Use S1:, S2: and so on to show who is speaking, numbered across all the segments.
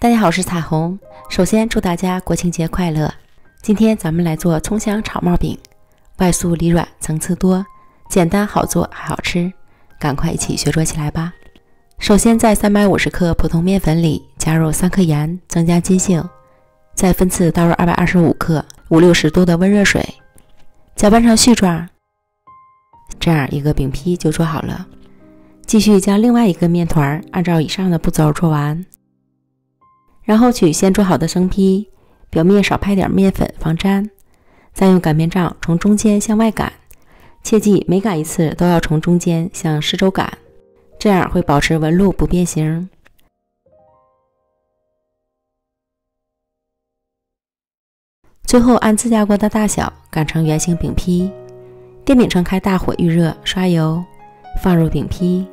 S1: 大家好，我是彩虹。首先祝大家国庆节快乐。今天咱们来做葱香炒帽饼，外酥里软，层次多，简单好做还好吃，赶快一起学做起来吧。首先在三百五十克普通面粉里加入三克盐，增加筋性，再分次倒入二百二十五克五六十度的温热水，搅拌成絮状，这样一个饼坯就做好了。继续将另外一个面团按照以上的步骤做完。然后取先做好的生坯，表面少拍点面粉防粘，再用擀面杖从中间向外擀，切记每擀一次都要从中间向四周擀，这样会保持纹路不变形。最后按自家锅的大小擀成圆形饼坯，电饼铛开大火预热，刷油，放入饼坯。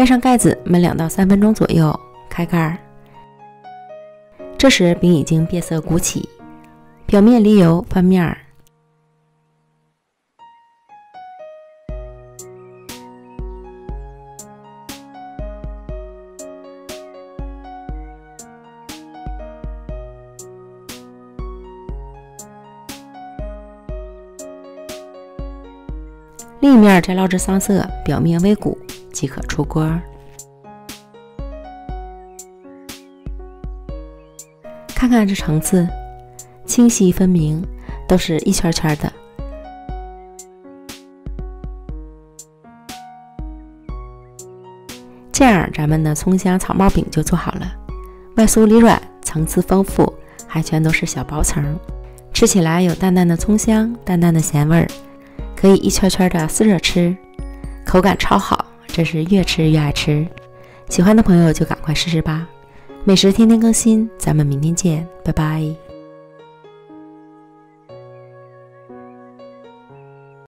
S1: 盖上盖子，焖两到三分钟左右，开盖儿。这时饼已经变色鼓起，表面离油，翻面儿。另一面再烙至上色，表面微鼓。即可出锅。看看这层次，清晰分明，都是一圈圈的。这样，咱们的葱香草帽饼就做好了，外酥里软，层次丰富，还全都是小薄层，吃起来有淡淡的葱香，淡淡的咸味儿，可以一圈圈的撕着吃，口感超好。真是越吃越爱吃，喜欢的朋友就赶快试试吧！美食天天更新，咱们明天见，拜拜。